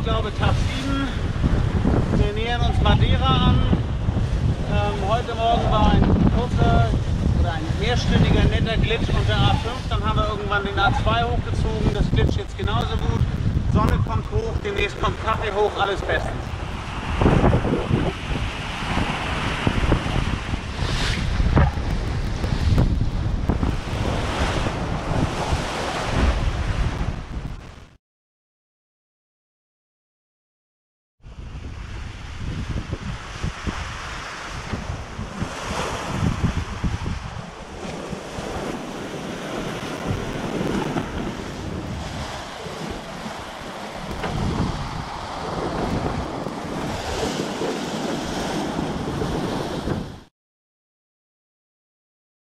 ich glaube Tag 7. Wir nähern uns Madeira an. Ähm, heute Morgen war ein kurzer oder ein mehrstündiger netter Glitch unter A5. Dann haben wir irgendwann den A2 hochgezogen. Das glitscht jetzt genauso gut. Sonne kommt hoch, demnächst kommt Kaffee hoch, alles bestens.